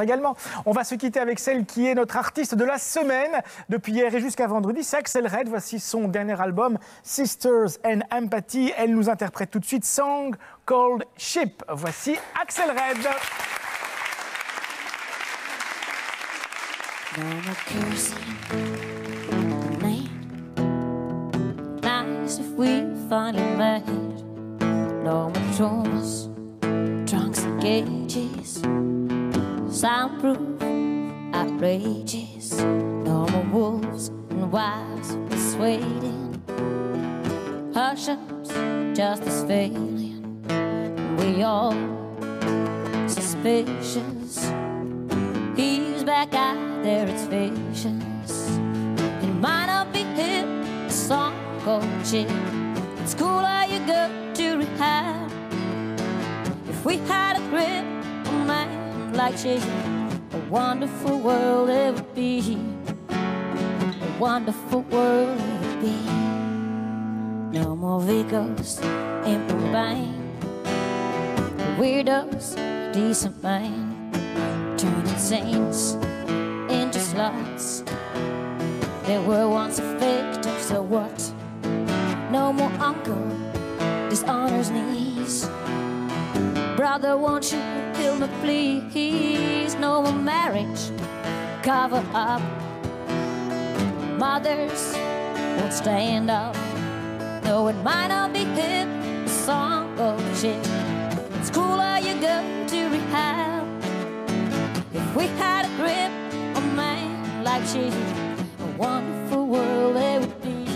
Également, on va se quitter avec celle qui est notre artiste de la semaine depuis hier et jusqu'à vendredi. C'est Axel Red. Voici son dernier album, Sisters and Empathy. Elle nous interprète tout de suite Song Called Ship. Voici Axel Red. Soundproof, outrageous. Normal wolves and wives persuading. Hush ups, justice failing. We all suspicious. He's back out there, it's vicious. It might not be hip, a song called shit. It's cooler you go to rehab. If we had a grip, like Jay, a wonderful world it would be. A wonderful world it would be. No more vehicles in Mumbai. Weirdos, decent man turning saints into sluts. They were once a victim, so what? No more uncle dishonors knees. Brother, won't you kill me, please? No more marriage, cover up. Mothers won't stand up. No, it might not be hip, song of shit. It's cooler you go to rehab. If we had a grip, a man like she, a wonderful world it would be.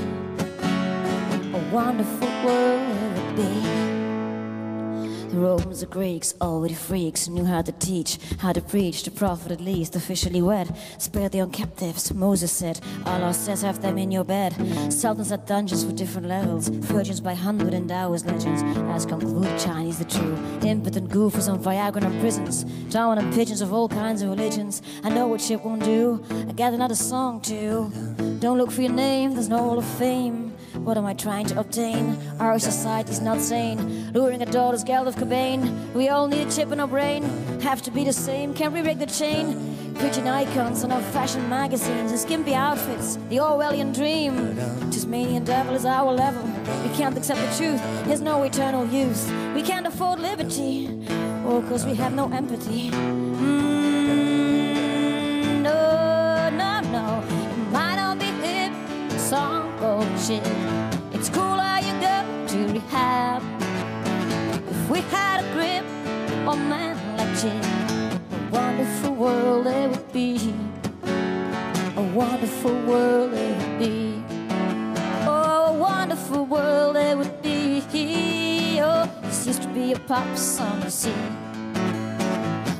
A wonderful world it would be. The Greeks, already freaks, knew how to teach, how to preach. The prophet at least, officially wed. Spare the young captives, Moses said. Allah says, have them in your bed. Sultans at dungeons for different levels. Virgins by hundred and hours legends. As conclude Chinese the true. Impotent goofers on Viagra and prisons. Darwin and pigeons of all kinds of religions. I know what shit won't do. I got another song too. Don't look for your name, there's no hall of fame. What am I trying to obtain? Our society's not sane. Luring a daughter's girl of Cobain. We all need a chip in our brain. Have to be the same. Can we break the chain? Preaching icons on our fashion magazines and skimpy outfits. The Orwellian dream. Tasmanian devil is our level. We can't accept the truth. There's no eternal youth. We can't afford liberty. Oh, cause we have no empathy. It's cooler you go to rehab. If we had a grip on man like Jim, a wonderful world it would be. A wonderful world it would be. Oh, a wonderful world it would be. Oh, this used to be a pop song, you see.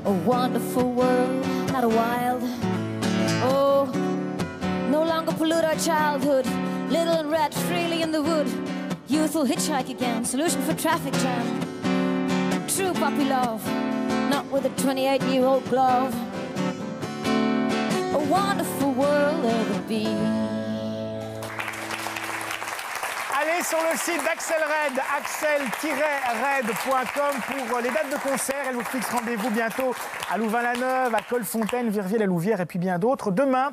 A wonderful world, not a wild. Oh, pollute our childhood. Little and red freely in the wood. Youth will hitchhike again. Solution for traffic jam. True puppy love, not with a 28 year old glove. A wonderful world it would be. Allez sur le site d'Axel Red, axel-red.com pour les dates de concert. Elle vous fixe rendez-vous bientôt à Louvain-la-Neuve, à Colfontaine, Virviers-la-Louvière et puis bien d'autres. Demain,